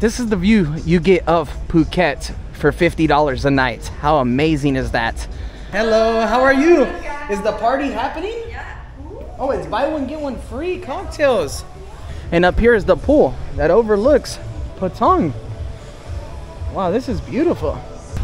This is the view you get of Phuket for $50 a night. How amazing is that? Hello, how are you? Is the party happening? Yeah. Oh, it's buy one, get one free cocktails. And up here is the pool that overlooks Patong. Wow, this is beautiful.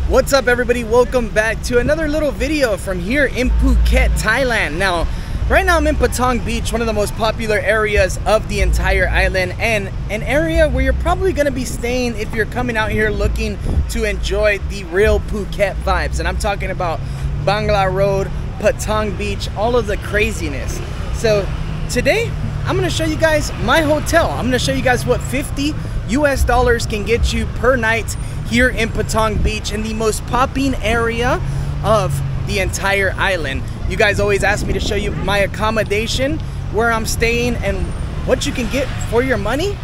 What's up everybody? Welcome back to another little video from here in Phuket, Thailand. Now, right now I'm in Patong Beach, one of the most popular areas of the entire island and an area where you're probably gonna be staying if you're coming out here looking to enjoy the real Phuket vibes. And I'm talking about Bangla Road, Patong Beach, all of the craziness. So today, I'm gonna show you guys my hotel. I'm gonna show you guys what 50 US dollars can get you per night here in Patong Beach in the most popping area of the entire island. You guys always ask me to show you my accommodation, where I'm staying, and what you can get for your money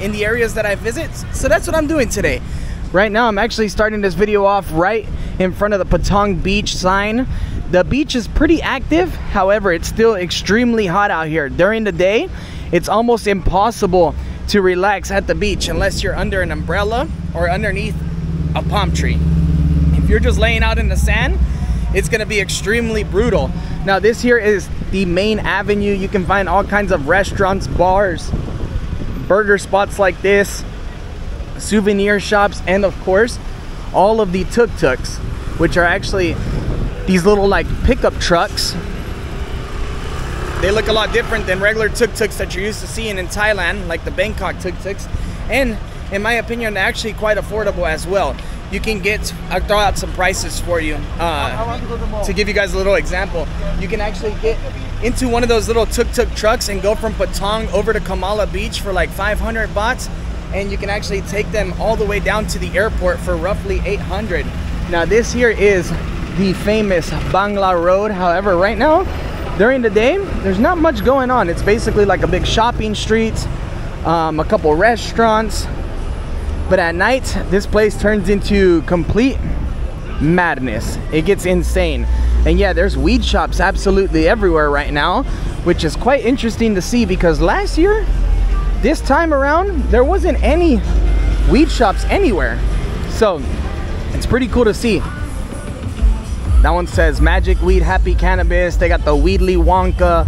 in the areas that I visit. So that's what I'm doing today. Right now, I'm actually starting this video off right in front of the Patong Beach sign. The beach is pretty active, however, it's still extremely hot out here. During the day, it's almost impossible to relax at the beach unless you're under an umbrella or underneath a palm tree. If you're just laying out in the sand, it's gonna be extremely brutal. Now this here is the main avenue. You can find all kinds of restaurants, bars, burger spots like this, souvenir shops, and of course, all of the tuk-tuks, which are actually these little like pickup trucks. They look a lot different than regular tuk-tuks that you're used to seeing in Thailand, like the Bangkok tuk-tuks. And in my opinion, they're actually quite affordable as well. You can get, I'll throw out some prices for you. Uh, to give you guys a little example, you can actually get into one of those little tuk-tuk trucks and go from Patong over to Kamala Beach for like 500 bahts. And you can actually take them all the way down to the airport for roughly 800. Now this here is the famous Bangla Road. However, right now, during the day, there's not much going on. It's basically like a big shopping street, um, a couple restaurants. But at night, this place turns into complete madness. It gets insane. And yeah, there's weed shops absolutely everywhere right now, which is quite interesting to see because last year, this time around, there wasn't any weed shops anywhere. So it's pretty cool to see. That one says Magic Weed Happy Cannabis. They got the Weedly Wonka.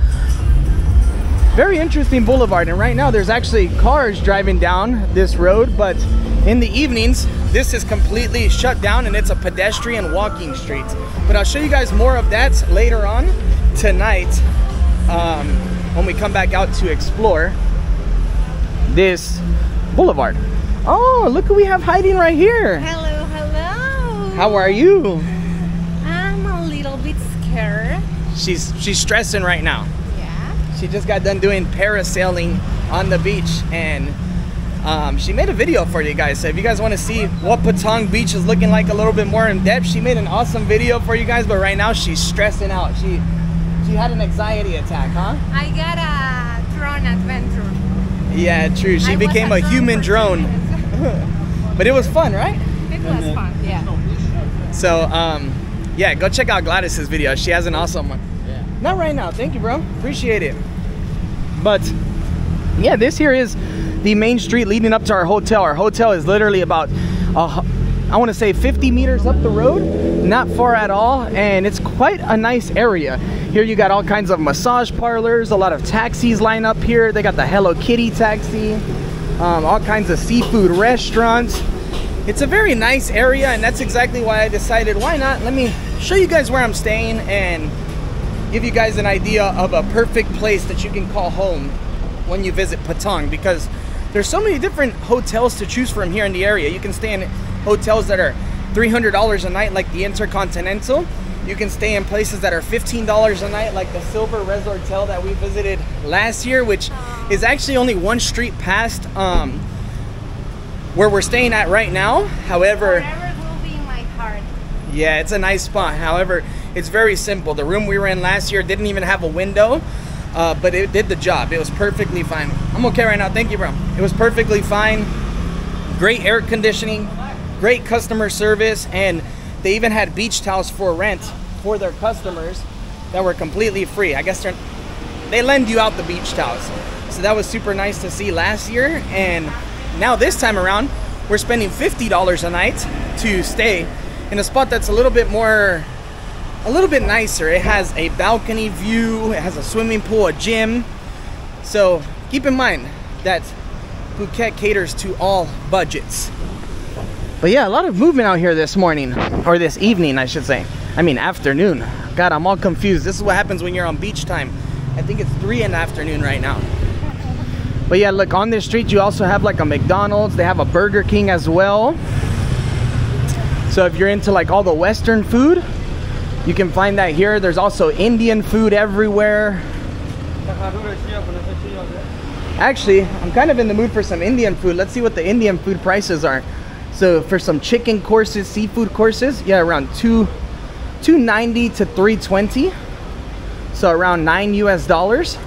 Very interesting boulevard. And right now there's actually cars driving down this road. But in the evenings, this is completely shut down and it's a pedestrian walking street. But I'll show you guys more of that later on tonight um, when we come back out to explore this boulevard. Oh, look who we have hiding right here. Hello, hello. How are you? I'm a little bit scared. She's she's stressing right now. Yeah. She just got done doing parasailing on the beach and um, she made a video for you guys. So if you guys want to see what Patong Beach is looking like a little bit more in depth, she made an awesome video for you guys. But right now she's stressing out. She she had an anxiety attack, huh? I got a drone adventure. Yeah, true. She I became a drone human drone. But it was fun, right? it was fun. Yeah. So um, yeah, go check out Gladys's video. She has an awesome one. Yeah. Not right now. Thank you, bro. Appreciate it. But yeah, this here is the main street leading up to our hotel. Our hotel is literally about, uh, I want to say 50 meters up the road, not far at all, and it's quite a nice area. Here you got all kinds of massage parlors, a lot of taxis line up here. They got the Hello Kitty taxi, um, all kinds of seafood restaurants. It's a very nice area, and that's exactly why I decided, why not? Let me show you guys where I'm staying and give you guys an idea of a perfect place that you can call home when you visit Patong because there's so many different hotels to choose from here in the area. You can stay in hotels that are $300 a night like the Intercontinental. You can stay in places that are $15 a night like the Silver Resortel that we visited last year, which is actually only one street past um, where we're staying at right now. However, Forever will be my heart. yeah, it's a nice spot. However, it's very simple. The room we were in last year didn't even have a window, uh, but it did the job. It was perfectly fine. I'm okay right now. Thank you, bro. It was perfectly fine. Great air conditioning, great customer service, and they even had beach towels for rent for their customers that were completely free. I guess they lend you out the beach towels. So that was super nice to see last year and now this time around we're spending $50 a night to stay in a spot that's a little bit more a little bit nicer. It has a balcony view, it has a swimming pool, a gym. So keep in mind that Phuket caters to all budgets. But yeah, a lot of movement out here this morning, or this evening, I should say. I mean, afternoon. God, I'm all confused. This is what happens when you're on beach time. I think it's three in the afternoon right now. But yeah, look, on this street, you also have like a McDonald's. They have a Burger King as well. So if you're into like all the Western food, you can find that here. There's also Indian food everywhere. Actually, I'm kind of in the mood for some Indian food. Let's see what the Indian food prices are. So for some chicken courses, seafood courses, yeah, around two, 290 to 320. So around nine US dollars.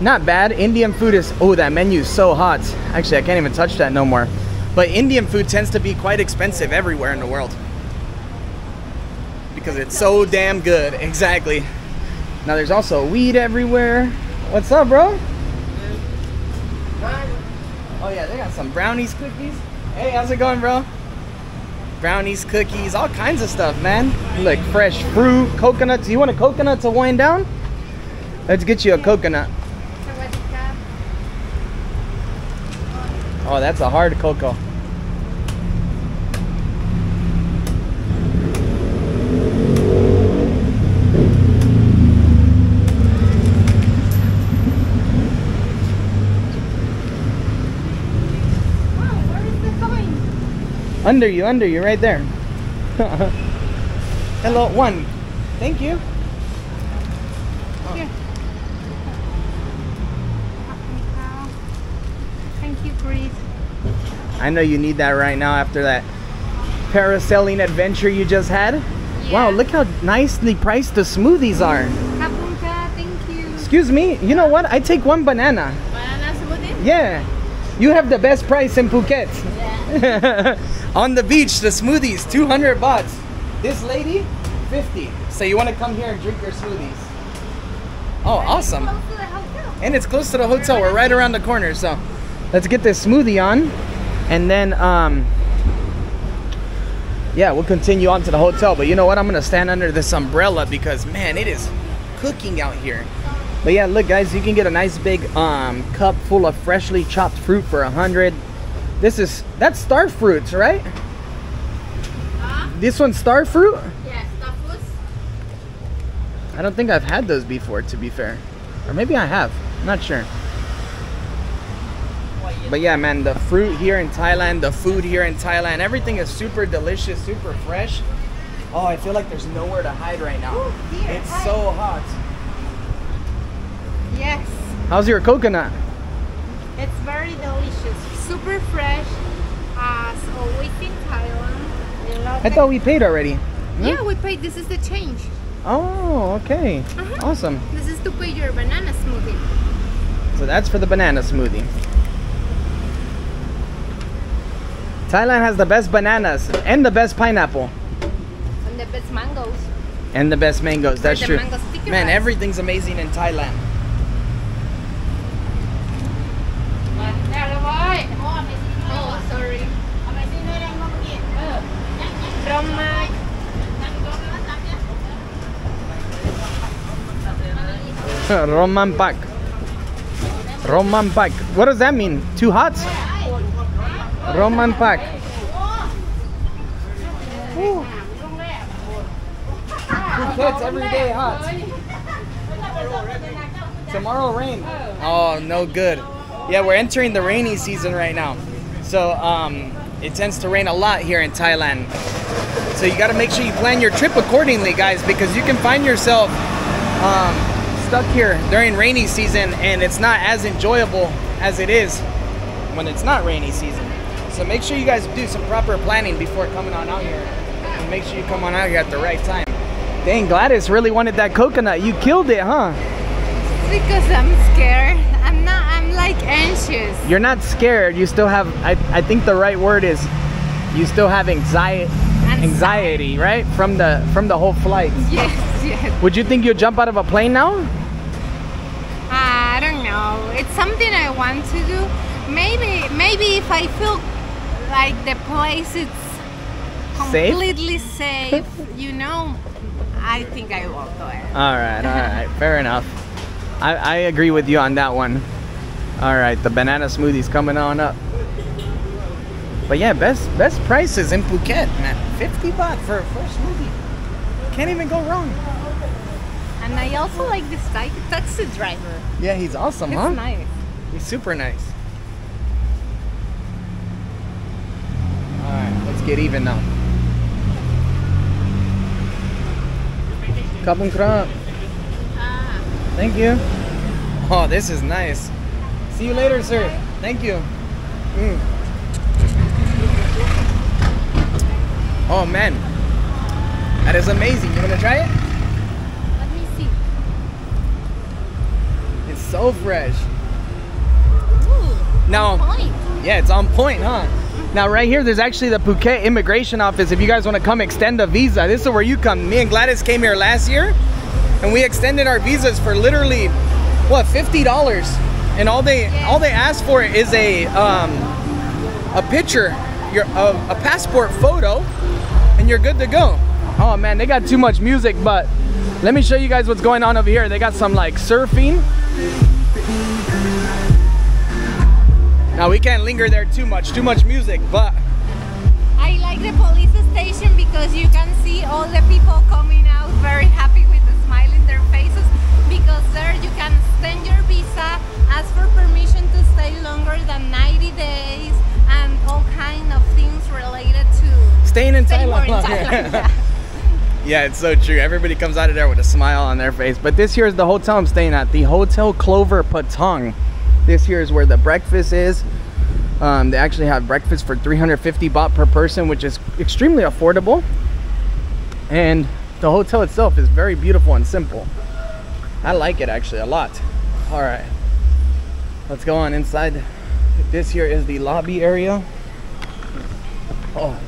Not bad. Indian food is, oh, that menu is so hot. Actually, I can't even touch that no more. But Indian food tends to be quite expensive everywhere in the world. Because it's so damn good. Exactly. Now there's also weed everywhere. What's up, bro? Oh yeah, they got some brownies, cookies. Hey, how's it going, bro? Brownies, cookies, all kinds of stuff, man. Look, fresh fruit, coconuts. You want a coconut to wind down? Let's get you a coconut. Oh, that's a hard cocoa. Under you, under you, right there. Hello, one. Thank you. Here. Oh. Thank you, Chris. I know you need that right now after that parasailing adventure you just had. Wow, look how nicely priced the smoothies are. Kapunka, thank you. Excuse me, you know what? I take one banana. Banana smoothie? Yeah. You have the best price in Phuket. On the beach, the smoothies, 200 bahts. This lady, 50. So you want to come here and drink your smoothies. Oh, awesome. Close to the hotel. And it's close to the hotel. We're right around the corner. So let's get this smoothie on. And then, um, yeah, we'll continue on to the hotel. But you know what? I'm going to stand under this umbrella because, man, it is cooking out here. But yeah, look, guys, you can get a nice big um, cup full of freshly chopped fruit for a hundred. This is that's star fruits, right? Huh? This one's star fruit. I don't think I've had those before, to be fair, or maybe I have. I'm not sure. But yeah, man, the fruit here in Thailand, the food here in Thailand, everything is super delicious, super fresh. Oh, I feel like there's nowhere to hide right now. Ooh, here, It's hi. so hot. Yes. How's your coconut? It's very delicious. Super fresh. As always in Thailand. I thought we paid already. No? Yeah, we paid. This is the change. Oh, okay. Uh-huh. Awesome. This is to pay your banana smoothie. So that's for the banana smoothie. Thailand has the best bananas and the best pineapple And the best mangoes. and the best mangoes. That's true. mango Man, rice. everything's amazing in Thailand. Oh, sorry. Roma. Roman Pak. Roman Pak. What does that mean? Too hot? Roman Pak. Phuket's every day hot. Tomorrow rain. Oh, no good. Yeah, we're entering the rainy season right now. So, um, it tends to rain a lot here in Thailand. So you got to make sure you plan your trip accordingly, guys, because you can find yourself um, stuck here during rainy season, and it's not as enjoyable as it is when it's not rainy season. So make sure you guys do some proper planning before coming on out here, and make sure you come on out here at the right time. Dang, Gladys really wanted that coconut. You killed it, huh? Because I'm scared. I'm not. I'm like anxious. You're not scared. You still have. I, I think the right word is, you still have anxiety. Anxiety, right? From the from the whole flight. Yes, yes. Would you think you'd jump out of a plane now? Uh, I don't know. It's something I want to do. Maybe, maybe if I feel like the place it's Safe? completely safe, you know, I think I will go ahead. All right, all right, fair enough. I, I agree with you on that one. All right, the banana smoothie's coming on up. But yeah, best best prices in Phuket, man. 50 baht for, for a smoothie. Can't even go wrong. And I also like this ta- taxi driver. Yeah, he's awesome, It's huh? nice. He's super nice. All right, let's get even now. Kapung krap. Ah, Thank you. Oh, this is nice. See you later, sir. Thank you. Mm. Oh man, that is amazing. You wanna try it? let me see. It's so fresh. Ooh, Now, point. yeah, it's on point, huh? Now, right here, there's actually the Phuket Immigration Office. If you guys want to come extend a visa, this is where you come. Me and Gladys came here last year, and we extended our visas for literally what fifty dollars, and all they all they ask for is a um, a picture, your a, a passport photo, and you're good to go. Oh man, they got too much music, but let me show you guys what's going on over here. They got some like surfing. Now we can't linger there too much, too much music, but I like the police station because you can see all the people coming out very happy with a smile in their faces because there you can extend your visa, ask for permission to stay longer than 90 days and all kind of things related to staying in staying more Thailand. in Thailand. yeah. yeah, it's so true. Everybody comes out of there with a smile on their face. But this here is the hotel I'm staying at, the Hotel Clover Patong. This here is where the breakfast is. Um, they actually have breakfast for 350 baht per person, which is extremely affordable. And the hotel itself is very beautiful and simple. I like it actually a lot. All right, let's go on inside. This here is the lobby area. Oh,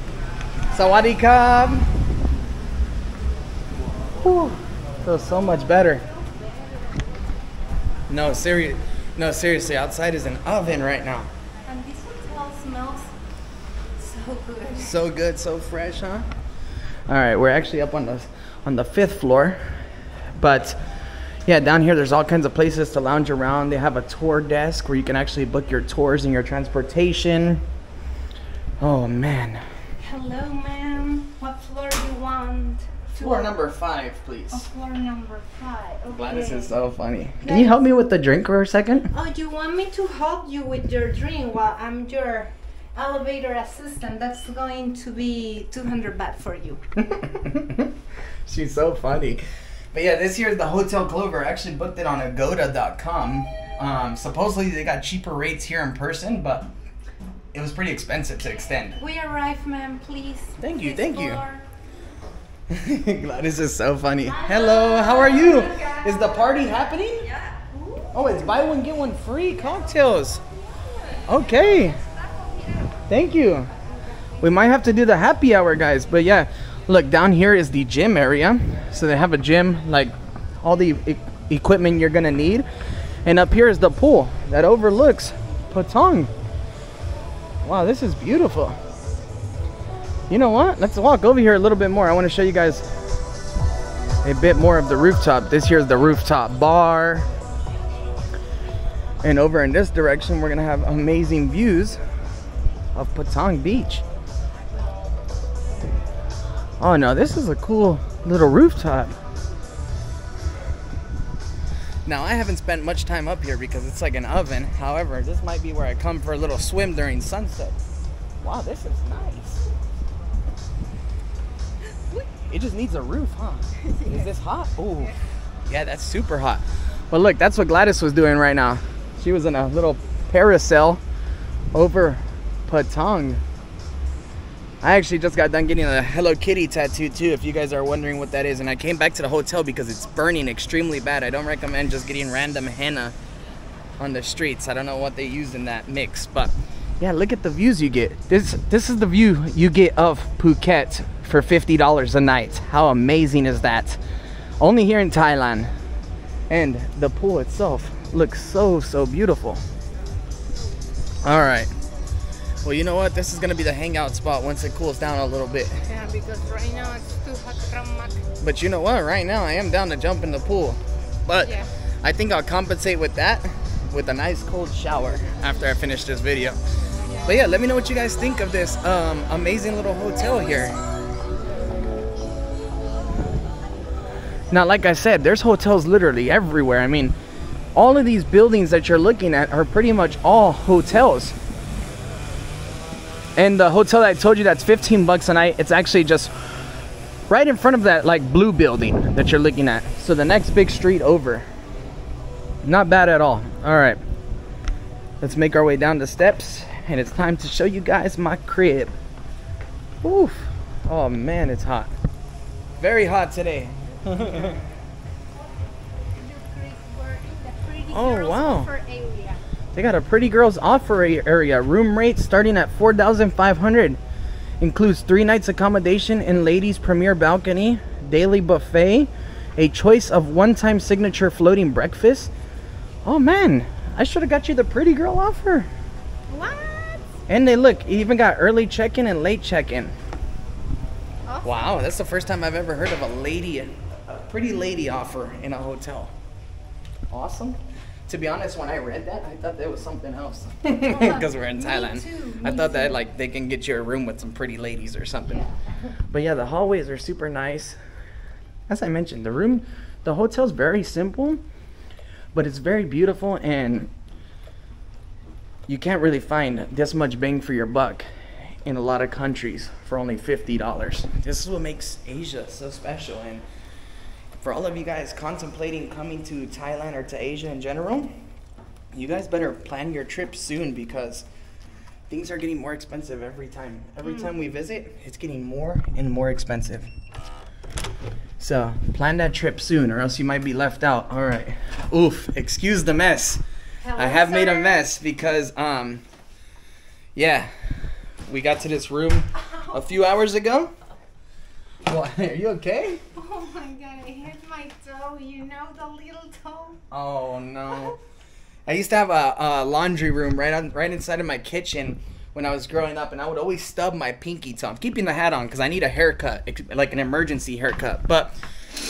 Sawadee. Whew, feels so much better. No, serious. No, seriously, outside is an oven right now. And this hotel smells so good. So good, so fresh, huh? All right, we're actually up on the on the fifth floor, but yeah, down here there's all kinds of places to lounge around. They have a tour desk where you can actually book your tours and your transportation. Oh man, Hello, ma'am. What floor do you want? floor number five, please. Oh, floor number five. Okay. Gladys is so funny. Can you help me with the drink for a second? Oh, you want me to help you with your drink while I'm your elevator assistant? That's going to be 200 baht for you. She's so funny. But yeah, this year's the Hotel Clover. I actually booked it on agoda.com. Um, supposedly they got cheaper rates here in person, but it was pretty expensive to extend. We arrived, ma'am. Please. Thank you, This thank you. Gladys is so funny. Hello, how are you? Is the party happening? Yeah. Oh, it's buy one get one free cocktails. Okay. Thank you. We might have to do the happy hour, guys. But yeah, look down here is the gym area. So they have a gym, like all the e- equipment you're gonna need, and up here is the pool that overlooks Patong. Wow, this is beautiful. You know what? Let's walk over here a little bit more. I want to show you guys a bit more of the rooftop. This here is the rooftop bar. And over in this direction, we're gonna have amazing views of Patong Beach. Oh no, this is a cool little rooftop. Now I haven't spent much time up here because it's like an oven. However, this might be where I come for a little swim during sunset. Wow, this is nice. It just needs a roof, huh? Is this hot? Oh, yeah, that's super hot. But look, that's what Gladys was doing right now. She was in a little parasail over Patong. I actually just got done getting a Hello Kitty tattoo too, if you guys are wondering what that is. And I came back to the hotel because it's burning extremely bad. I don't recommend just getting random henna on the streets. I don't know what they use in that mix, but yeah, look at the views you get. This this is the view you get of Phuket for $50 a night. How amazing is that? Only here in Thailand. And the pool itself looks so so beautiful. All right. Well, you know what? This is gonna be the hangout spot once it cools down a little bit. Yeah, because right now it's too hot from Mac. But you know what? Right now, I am down to jump in the pool. But Yeah. I think I'll compensate with that with a nice cold shower after I finish this video. But yeah, let me know what you guys think of this um, amazing little hotel here. Now, like I said, there's hotels literally everywhere. I mean, all of these buildings that you're looking at are pretty much all hotels. And the hotel that I told you that's 15 bucks a night, it's actually just right in front of that like blue building that you're looking at. So the next big street over. Not bad at all. All right. Let's make our way down the steps and it's time to show you guys my crib. Oof. Oh man, it's hot. Very hot today. Oh, wow. Area. They got a pretty girls offer area. Room rate starting at 4500 Includes three nights accommodation in ladies premier balcony, daily buffet, a choice of one-time signature floating breakfast. Oh man, I should have got you the pretty girl offer. What? And they look, you even got early check-in and late check-in. Awesome. Wow, that's the first time I've ever heard of a lady, a pretty lady offer in a hotel. Awesome. To be honest, when I read that, I thought that was something else. Because we're in Me Thailand. too, I me thought that like they can get you a room with some pretty ladies or something. But yeah, the hallways are super nice. As I mentioned, the room, the hotel's very simple, but it's very beautiful and you can't really find this much bang for your buck in a lot of countries for only $50. This is what makes Asia so special. And for all of you guys contemplating coming to Thailand or to Asia in general, you guys better plan your trip soon because things are getting more expensive every time. Every time we visit, it's getting more and more expensive. So plan that trip soon or else you might be left out. All right. Oof, excuse the mess. I Hello, have made a mess because um yeah, we got to this room a few hours ago. What? Are you okay? Oh my god, I hit my toe. You know the little toe? Oh no. I used to have a, a laundry room right on right inside of my kitchen when I was growing up, and I would always stub my pinky toe. I'm keeping the hat on because I need a haircut, like an emergency haircut. But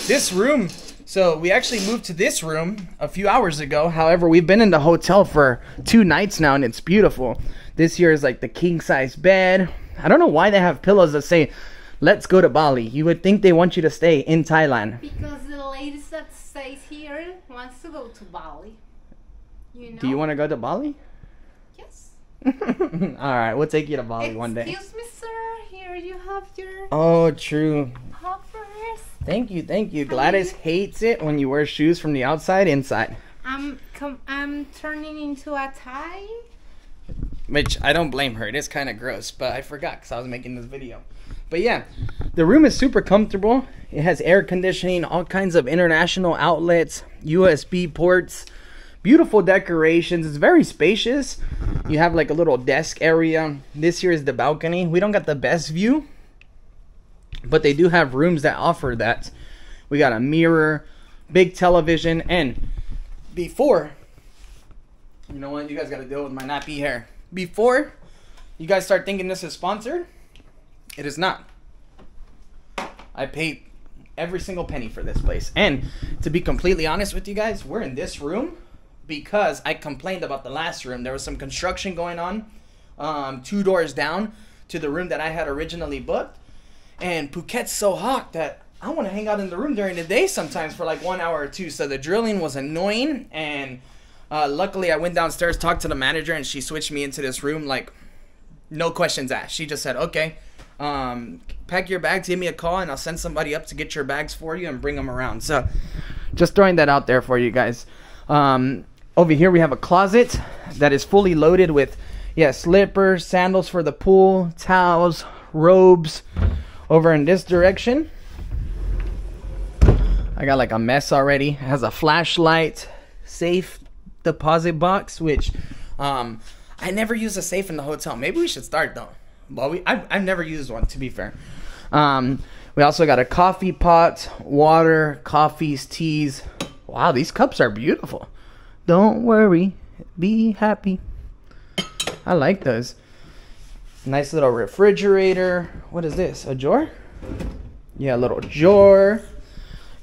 this room, so we actually moved to this room a few hours ago. However, we've been in the hotel for two nights now, and it's beautiful. This here is like the king size bed. I don't know why they have pillows that say, "Let's go to Bali." You would think they want you to stay in Thailand. Because the ladies that stays here wants to go to Bali. You know? Do you want to go to Bali? Yes. All right, we'll take you to Bali one day. Excuse me, sir. Here you have your Oh, true. offers. Thank you, thank you. Gladys hates it when you wear shoes from the outside inside, I'm com- I'm turning into a Thai. which I don't blame her. It is kind of gross, but I forgot because I was making this video. But yeah, the room is super comfortable. It has air conditioning, all kinds of international outlets, USB ports, beautiful decorations. It's very spacious. You have like a little desk area. This here is the balcony. We don't got the best view, but they do have rooms that offer that. We got a mirror, big television, and before, you know what? You guys got to deal with my nappy hair. Before you guys start thinking this is sponsored, it is not. I paid every single penny for this place. And to be completely honest with you guys, we're in this room because I complained about the last room. There was some construction going on um, two doors down to the room that I had originally booked. And Phuket's so hot that I want to hang out in the room during the day sometimes for like one hour or two. So the drilling was annoying. And uh, luckily, I went downstairs, talked to the manager, and she switched me into this room like no questions asked. She just said, okay, um, pack your bags, give me a call, and I'll send somebody up to get your bags for you and bring them around. So just throwing that out there for you guys. Um, over here, we have a closet that is fully loaded with, yeah, slippers, sandals for the pool, towels, robes. Over in this direction, I got like a mess already. It has a flashlight, safe deposit box, which um, I never use a safe in the hotel. Maybe we should start though. Well, we I've, I've never used one to be fair. Um, we also got a coffee pot, water, coffees, teas. Wow, these cups are beautiful. Don't worry, be happy. I like those. Nice little refrigerator. What is this? A drawer? Yeah, a little drawer.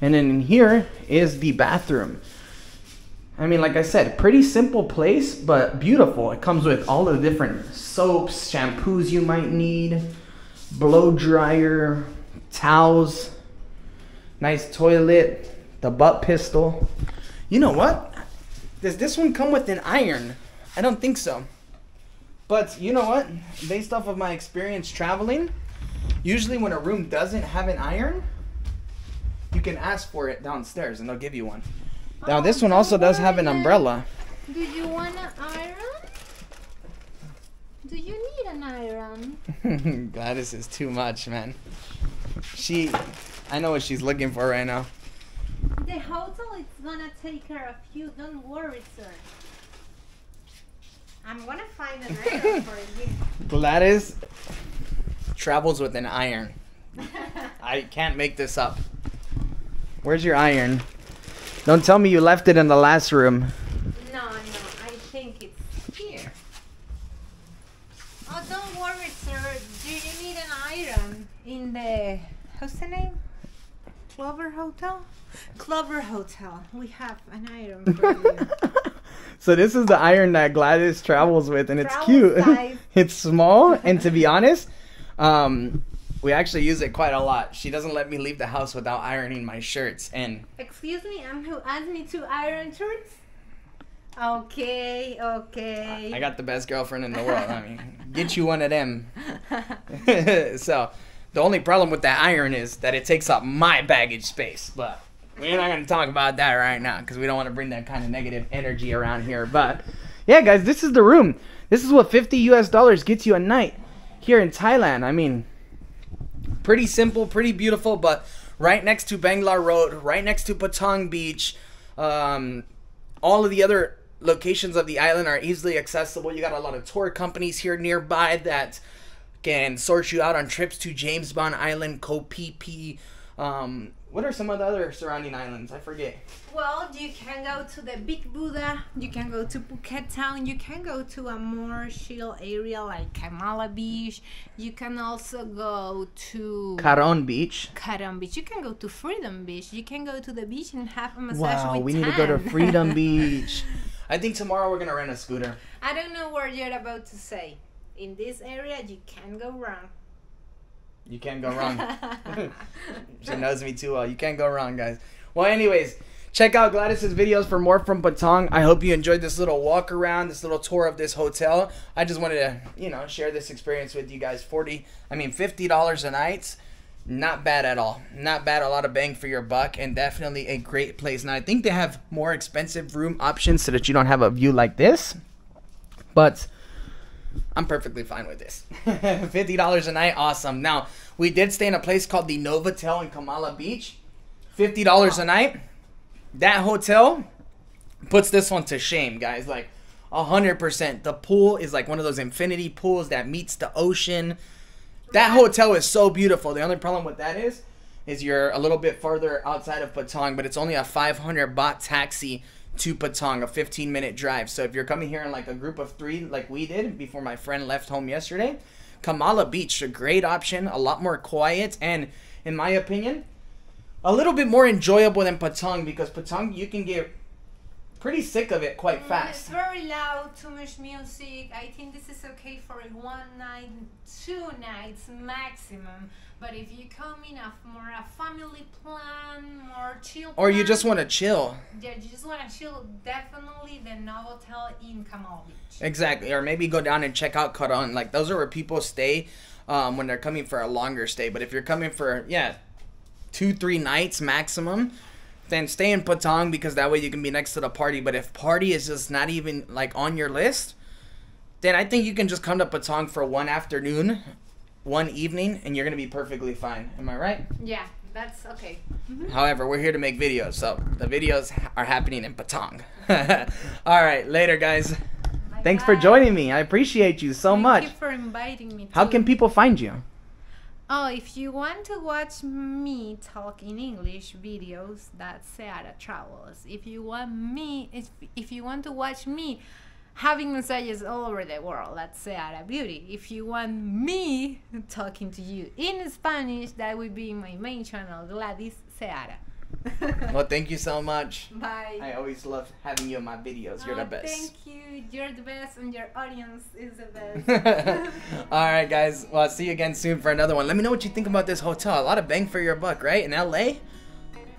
And then in here is the bathroom. I mean, like I said, pretty simple place, but beautiful. It comes with all the different soaps, shampoos you might need, blow dryer, towels, nice toilet, the butt pistol. You know what? Does this one come with an iron? I don't think so. But you know what? Based off of my experience traveling, usually when a room doesn't have an iron, you can ask for it downstairs and they'll give you one. Now oh, this one also does have an umbrella. Do you want an iron? Do you need an iron? Gladys is too much, man. She, I know what she's looking for right now. The hotel is gonna take care of you. Don't worry, sir. I'm gonna find an iron for you. Gladys travels with an iron. I can't make this up. Where's your iron? Don't tell me you left it in the last room. No, no, I think it's here. Oh, don't worry, sir. Do you need an iron in the how's the name? Clover Hotel. Clover Hotel. We have an iron for you. so this is the iron that Gladys travels with, and it's Travel cute. it's small, and to be honest, um, we actually use it quite a lot. She doesn't let me leave the house without ironing my shirts, and Excuse me, I'm who asked me to iron shirts. Okay, okay. I got the best girlfriend in the world. I mean, get you one of them. so, the only problem with that iron is that it takes up my baggage space. But we're not going to talk about that right now because we don't want to bring that kind of negative energy around here. But yeah, guys, this is the room. This is what 50 US dollars gets you a night here in Thailand. I mean, pretty simple, pretty beautiful, but right next to Bangla Road, right next to Patong Beach. Um, all of the other locations of the island are easily accessible. You got a lot of tour companies here nearby that can sort you out on trips to James Bond Island, Koh Phi Phi. Um, what are some of the other surrounding islands? I forget. Well, you can go to the Big Buddha, you can go to Phuket Town, you can go to a more chill area like Kamala Beach, you can also go to Karon Beach. Karon Beach, you can go to Freedom Beach, you can go to the beach and have a massage Wow, we need to go to Freedom Beach. I think tomorrow we're gonna rent a scooter. I don't know what you're about to say. In this area, you can go wrong. You can't go wrong. she knows me too well. You can't go wrong, guys. Well, anyways, check out Gladys's videos for more from Patong. I hope you enjoyed this little walk around, this little tour of this hotel. I just wanted to, you know, share this experience with you guys. Forty, I mean, fifty dollars a night. Not bad at all. Not bad. A lot of bang for your buck, and definitely a great place. Now, I think they have more expensive room options so that you don't have a view like this. But I'm perfectly fine with this. Fifty dollars a night, awesome. Now we did stay in a place called the Novotel in Kamala Beach. Fifty dollars a night. That hotel puts this one to shame, guys. Like a hundred percent. The pool is like one of those infinity pools that meets the ocean. That hotel is so beautiful. The only problem with that is, is you're a little bit farther outside of Patong, but it's only a 500 baht taxi to Patong, a 15 minute drive. So if you're coming here in like a group of three, like we did before my friend left home yesterday, Kamala Beach, a great option, a lot more quiet, and in my opinion, a little bit more enjoyable than Patong because Patong you can get pretty sick of it quite Mm, It's very loud, too much music. I think this is okay for a one night, two nights maximum. But if you come in a more a family plan, more chill, Or you just want to chill. yeah, you just want to chill. Definitely the Novotel in Kamal Beach. Exactly, or maybe go down and check out Karon. Like those are where people stay um, when they're coming for a longer stay. But if you're coming for yeah, two three nights maximum, then stay in Patong because that way you can be next to the party. But if party is just not even like on your list, then I think you can just come to Patong for one afternoon, one evening, and you're gonna be perfectly fine. Am I right? Yeah, that's okay. Mm-hmm. However, we're here to make videos, so the videos are happening in Patong. All right, later, guys. Thanks for joining me. I appreciate you so Thank much. Thank you for inviting me. How too. can people find you? Oh, if you want to watch me talk in English videos, that's Seara Travels. If you want me, if, if you want to watch me having massages all over the world. That's Seara Beauty. If you want me talking to you in Spanish, that would be my main channel, Gladys Seara. well, thank you so much. Bye. I always love having you in my videos. You're Oh, the best. Thank you. You're the best, and your audience is the best. All right, guys. Well, I'll see you again soon for another one. Let me know what you think about this hotel. A lot of bang for your buck, right? In LA,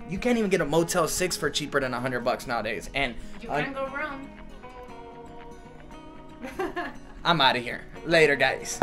you can't even get a Motel 6 for cheaper than 100 bucks nowadays. And you uh, can't go wrong. I'm out of here. Later, guys.